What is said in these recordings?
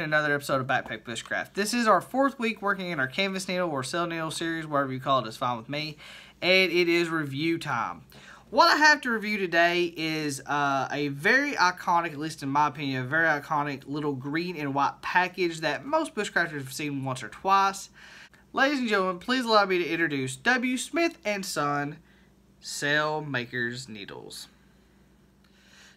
another episode of Backpack Bushcraft. This is our fourth week working in our canvas needle or sail needle series, whatever you call it is fine with me. And it is review time. What I have to review today is uh, a very iconic, at least in my opinion, a very iconic little green and white package that most bushcrafters have seen once or twice. Ladies and gentlemen, please allow me to introduce W. Smith & Son Sail Makers Needles.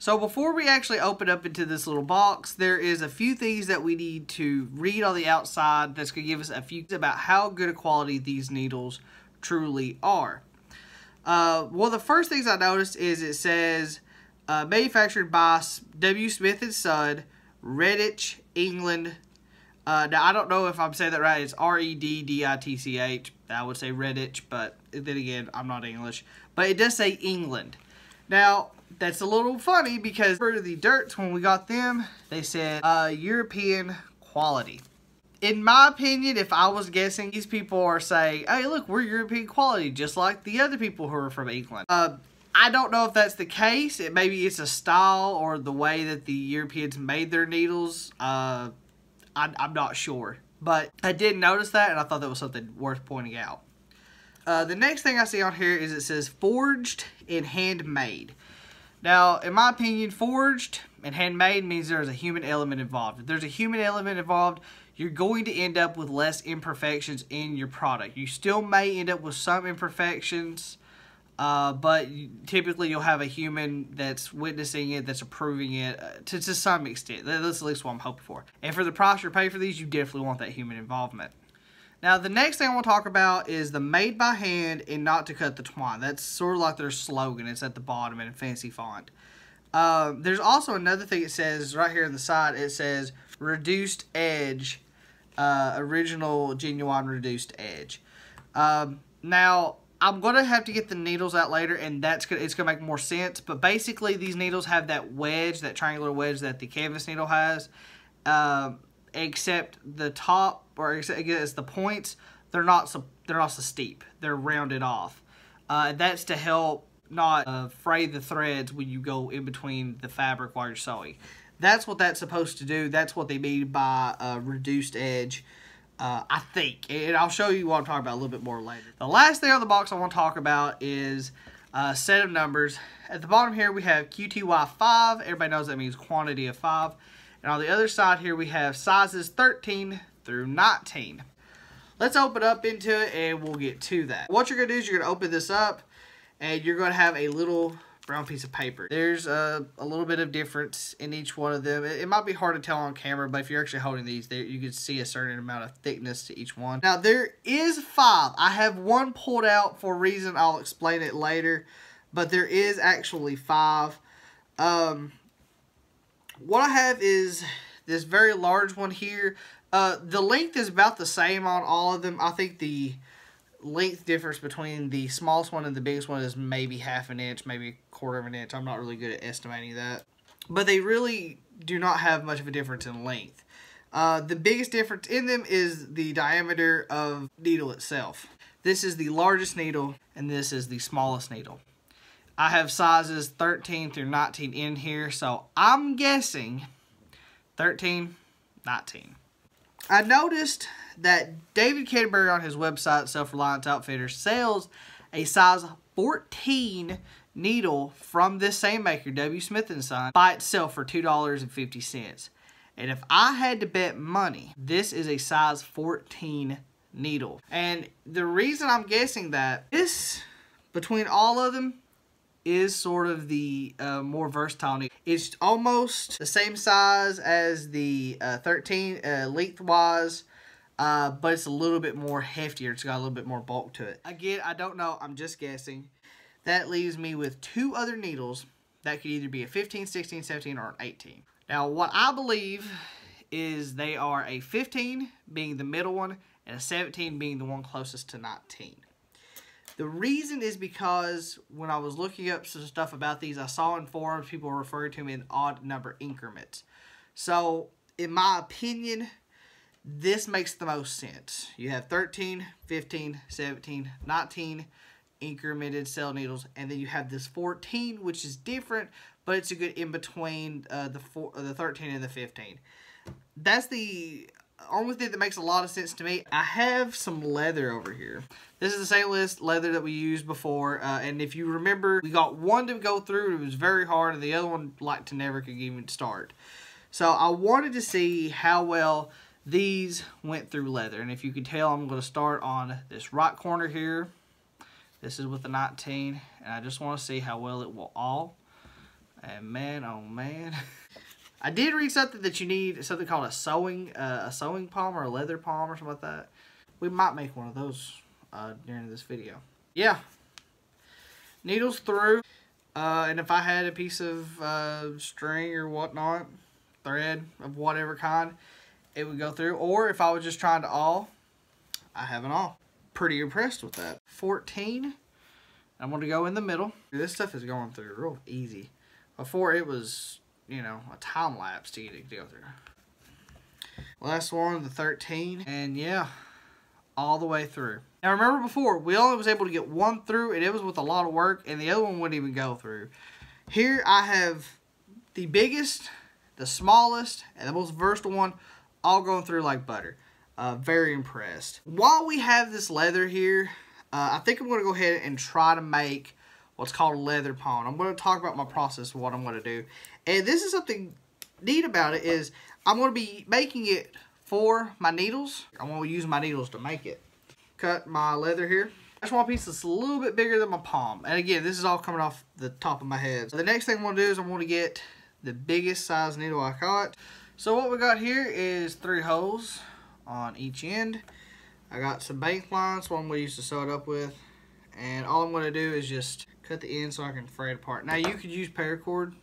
So before we actually open up into this little box, there is a few things that we need to read on the outside that's going to give us a few about how good a quality these needles truly are. Uh, of the first things I noticed is it says uh, manufactured by W. Smith & Son, Redditch, England. Uh, now, I don't know if I'm saying that right. It's R-E-D-D-I-T-C-H. I would say Redditch, but then again, I'm not English. But it does say England. Now, that's a little funny because for the Dritz, when we got them, they said uh, European quality. In my opinion, if I was guessing, these people are saying, hey, look, we're European quality, just like the other people who are from England. Uh, I don't know if that's the case. It, maybe it's a style or the way that the Europeans made their needles. Uh, I, I'm not sure. But I did notice that, and I thought that was something worth pointing out. Uh, the next thing I see on here is it says forged and handmade. Now, in my opinion, forged and handmade means there's a human element involved. If there's a human element involved, you're going to end up with less imperfections in your product. You still may end up with some imperfections, uh, but typically you'll have a human that's witnessing it, that's approving it uh, to, to some extent. That's at least what I'm hoping for. And for the price you pay for these, you definitely want that human involvement. Now, the next thing I want to talk about is the made by hand and not to cut the twine. That's sort of like their slogan. It's at the bottom in a fancy font. Um, there's also another thing it says right here on the side. It says reduced edge, uh, original genuine reduced edge. Um, now, I'm going to have to get the needles out later, and that's gonna, it's going to make more sense. But basically, these needles have that wedge, that triangular wedge that the canvas needle has. Um, except the top or I the points they're not so they're not so steep. They're rounded off. Uh, that's to help not uh, fray the threads when you go in between the fabric while you're sewing. That's what that's supposed to do. That's what they mean by uh, reduced edge uh, I think. And I'll show you what I'm talking about a little bit more later. The last thing on the box I want to talk about is a uh, set of numbers. At the bottom here we have QTY5 everybody knows that means quantity of 5 and on the other side here, we have sizes 13 through 19. Let's open up into it and we'll get to that. What you're going to do is you're going to open this up and you're going to have a little brown piece of paper. There's a, a little bit of difference in each one of them. It, it might be hard to tell on camera, but if you're actually holding these, there, you can see a certain amount of thickness to each one. Now, there is five. I have one pulled out for a reason. I'll explain it later, but there is actually five. Um, what I have is this very large one here. Uh, the length is about the same on all of them. I think the length difference between the smallest one and the biggest one is maybe half an inch, maybe a quarter of an inch. I'm not really good at estimating that. But they really do not have much of a difference in length. Uh, the biggest difference in them is the diameter of needle itself. This is the largest needle and this is the smallest needle. I have sizes 13 through 19 in here, so I'm guessing 13, 19. I noticed that David Canterbury on his website, Self-Reliance Outfitters, sells a size 14 needle from this same maker, W. Smith & Son, by itself for $2.50. And if I had to bet money, this is a size 14 needle. And the reason I'm guessing that, this, between all of them, is sort of the uh, more versatile. It's almost the same size as the uh, 13 uh, lengthwise, uh, but it's a little bit more heftier. It's got a little bit more bulk to it. Again, I don't know. I'm just guessing. That leaves me with two other needles that could either be a 15, 16, 17, or an 18. Now, what I believe is they are a 15 being the middle one and a 17 being the one closest to 19. The reason is because when I was looking up some stuff about these, I saw in forums people referring to them in odd number increments. So, in my opinion, this makes the most sense. You have 13, 15, 17, 19 incremented sail needles, and then you have this 14, which is different, but it's a good in between uh, the uh, the 13 and the 15. that's the only thing that makes a lot of sense to me. I have some leather over here. This is the same list leather that we used before. Uh, and if you remember, we got one to go through. It was very hard. And the other one, like to never could even start. So I wanted to see how well these went through leather. And if you can tell, I'm going to start on this right corner here. This is with the 19. And I just want to see how well it will all. And man, oh man. I did read something that you need something called a sewing uh, a sewing palm or a leather palm or something like that. We might make one of those uh, during this video. Yeah. Needles through. Uh, and if I had a piece of uh, string or whatnot, thread of whatever kind, it would go through. Or if I was just trying to awl, I have an awl. Pretty impressed with that. 14. I'm going to go in the middle. This stuff is going through real easy. Before it was you know, a time lapse to get it go through. Last one, the 13, and yeah, all the way through. Now remember before, we only was able to get one through, and it was with a lot of work, and the other one wouldn't even go through. Here I have the biggest, the smallest, and the most versatile one, all going through like butter. Uh, very impressed. While we have this leather here, uh, I think I'm going to go ahead and try to make what's called a leather palm. I'm going to talk about my process what I'm going to do. And this is something neat about it is I'm going to be making it for my needles. I'm to use my needles to make it. Cut my leather here. I just want a piece that's a little bit bigger than my palm. And again, this is all coming off the top of my head. So the next thing I'm to do is I'm to get the biggest size needle I got. So what we got here is three holes on each end. I got some bank lines, one we used to sew it up with. And all I'm going to do is just cut the end so I can fray it apart. Now you could use paracord,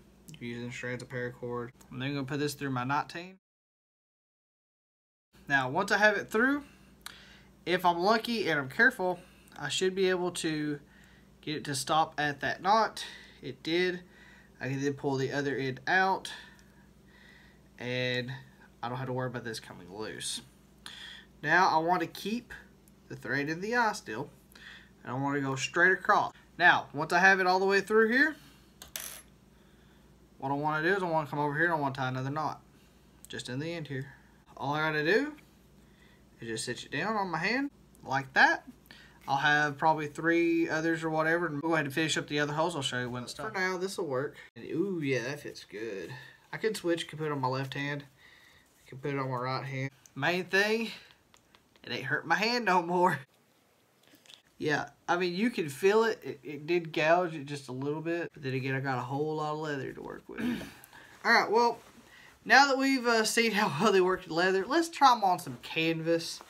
using strands of paracord. I'm then going to put this through my 19. Now once I have it through, if I'm lucky and I'm careful, I should be able to get it to stop at that knot. It did. I can then pull the other end out and I don't have to worry about this coming loose. Now I want to keep the thread in the eye still and I want to go straight across. Now, once I have it all the way through here, what I want to do is I want to come over here and I want to tie another knot. Just in the end here. All I got to do is just sit it down on my hand like that. I'll have probably three others or whatever. And we'll go ahead and finish up the other holes. I'll show you when it's done. For now, this will work. Ooh, yeah, that fits good. I can switch, can put it on my left hand. I can put it on my right hand. Main thing, it ain't hurt my hand no more. Yeah, I mean, you can feel it. it. It did gouge it just a little bit. But then again, I got a whole lot of leather to work with. All right, well, now that we've uh, seen how well they work with leather, let's try them on some canvas.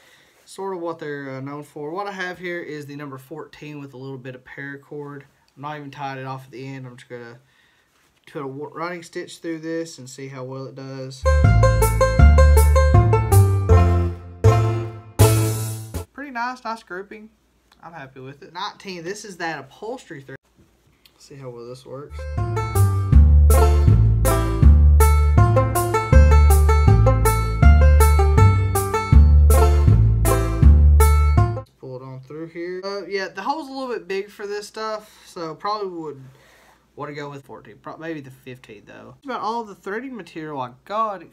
Sort of what they're uh, known for. What I have here is the number 14 with a little bit of paracord. I'm not even tied it off at the end. I'm just going to put a running stitch through this and see how well it does. Pretty nice, nice grouping. I'm happy with it. 19, this is that upholstery thread. See how well this works. pull it on through here. Uh, yeah, the hole's a little bit big for this stuff, so probably would want to go with 14. maybe the 15 though. That's about all the threading material I got.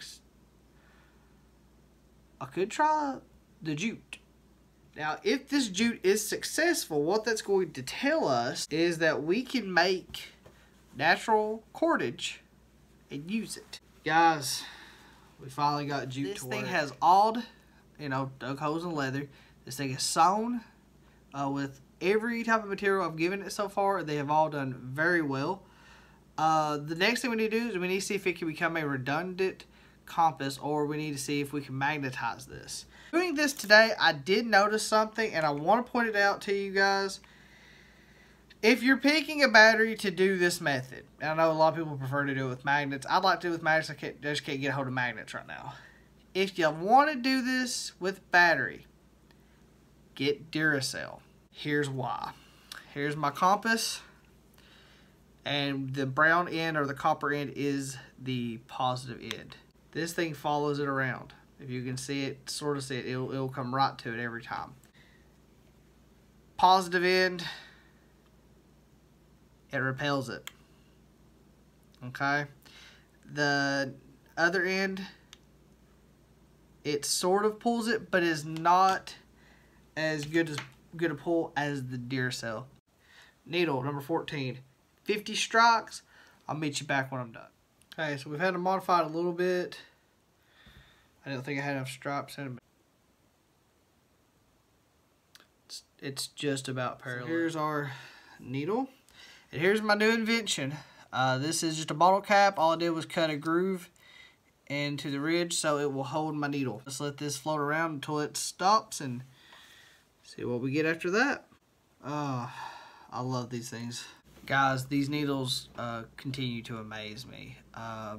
I could try the jute. Now, if this jute is successful, what that's going to tell us is that we can make natural cordage and use it. Guys, we finally got jute this to work. This thing has awed, you know, dug holes in leather. This thing is sewn uh, with every type of material I've given it so far. They have all done very well. Uh, the next thing we need to do is we need to see if it can become a redundant compass or we need to see if we can magnetize this. Doing this today, I did notice something and I want to point it out to you guys. If you're picking a battery to do this method, and I know a lot of people prefer to do it with magnets. I'd like to do it with magnets. I, can't, I just can't get a hold of magnets right now. If you want to do this with battery, get Duracell. Here's why. Here's my compass. And the brown end or the copper end is the positive end. This thing follows it around. If you can see it, sort of see it, it'll, it'll come right to it every time. Positive end, it repels it. Okay? The other end, It sort of pulls it, but is not as good as good a pull as the Duracell. Needle number 14. 50 strikes. I'll meet you back when I'm done. Okay, so we've had to modify it a little bit. I didn't think I had enough stripes in it. It's, it's just about parallel. So here's our needle. And here's my new invention. Uh, this is just a bottle cap. All I did was cut a groove into the ridge so it will hold my needle. Let's let this float around until it stops and see what we get after that. Oh, I love these things. Guys, these needles uh, continue to amaze me. Uh,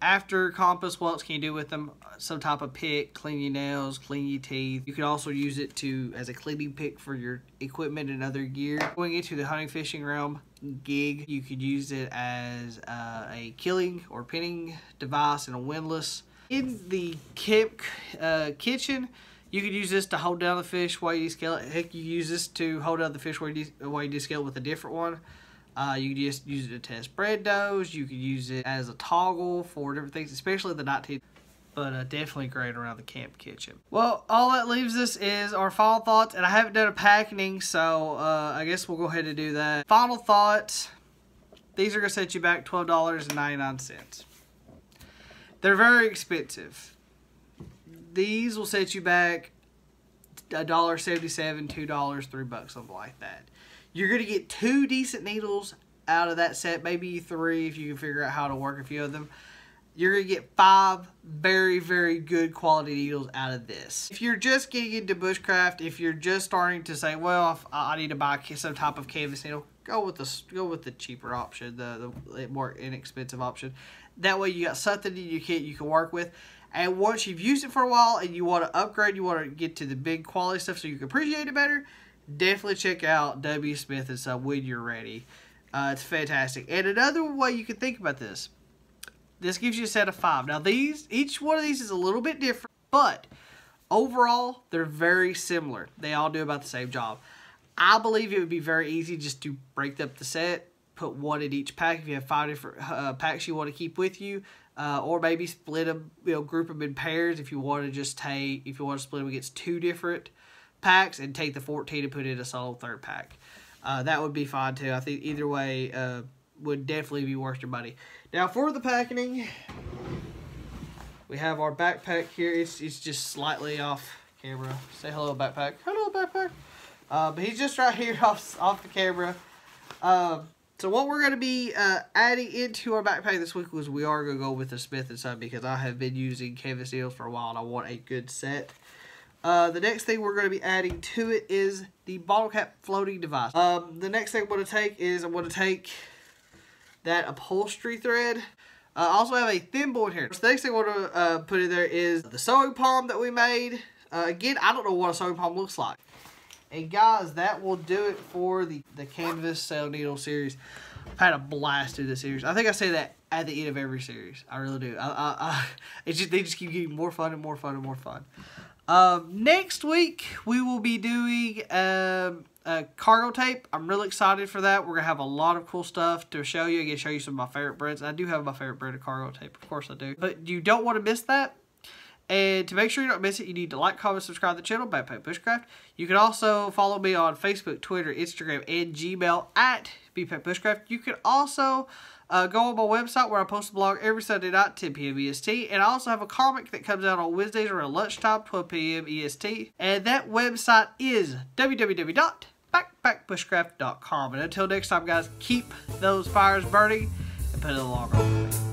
after compass, what else can you do with them? Some type of pick, clean your nails, clean your teeth. You can also use it to as a cleaning pick for your equipment and other gear. Going into the hunting fishing realm gig, you could use it as uh, a killing or pinning device and a windlass. In the kip, uh, kitchen, you could use this to hold down the fish while you scale it. Heck, you use this to hold down the fish while you, while you descale with a different one. Uh, you can just use it to test bread doughs. You could use it as a toggle for different things, especially the 19 but uh, definitely great around the camp kitchen. Well, all that leaves us is our final thoughts, and I haven't done a packing, so uh, I guess we'll go ahead and do that. Final thoughts, these are going to set you back $12.99. They're very expensive. These will set you back $1.77, $2, 3 bucks, something like that. You're going to get two decent needles out of that set, maybe three if you can figure out how to work a few of them. You're going to get five very, very good quality needles out of this. If you're just getting into bushcraft, if you're just starting to say, well, I need to buy some type of canvas needle, go with the go with the cheaper option, the, the more inexpensive option. That way you got something you can you can work with. And once you've used it for a while and you want to upgrade, you want to get to the big quality stuff so you can appreciate it better, definitely check out W. Smith and Son when you're ready. Uh, it's fantastic. And another way you can think about this, this gives you a set of five. Now these, each one of these is a little bit different, but overall they're very similar. They all do about the same job. I believe it would be very easy just to break up the set, put one in each pack if you have five different uh, packs you want to keep with you. Uh, or maybe split them, you know, group them in pairs if you want to just take, if you want to split them against two different packs and take the 14 and put in a solo third pack. Uh, that would be fine too. I think either way uh, would definitely be worth your money. Now for the packing, we have our backpack here. It's, it's just slightly off camera. Say hello backpack. Hello backpack. Uh, but he's just right here off, off the camera. Um, so what we're going to be uh, adding into our backpack this week was we are going to go with the Smith & Son because I have been using canvas needles for a while and I want a good set. Uh, the next thing we're going to be adding to it is the bottle cap floating device. Um, the next thing I'm going to take is I'm going to take that upholstery thread. Uh, I also have a thin board here. So the next thing I want to uh, put in there is the sewing palm that we made. Uh, again, I don't know what a sewing palm looks like. And guys, that will do it for the, the Canvas Sail Needle series. I've had a blast through this series. I think I say that at the end of every series. I really do. I, I, I, just, they just keep getting more fun and more fun and more fun. Um, next week, we will be doing um, cargo tape. I'm really excited for that. We're going to have a lot of cool stuff to show you. I'm going to show you some of my favorite brands. I do have my favorite brand of cargo tape. Of course I do. But you don't want to miss that. And to make sure you don't miss it, you need to like, comment, subscribe to the channel, Backpack Bushcraft. You can also follow me on Facebook, Twitter, Instagram, and Gmail at BPack Bushcraft. You can also uh, go on my website where I post a blog every Sunday night, 10 p.m. EST. And I also have a comic that comes out on Wednesdays around lunchtime, 12 p.m. EST. And that website is www.backpackbushcraft.com. And until next time, guys, keep those fires burning and put it along.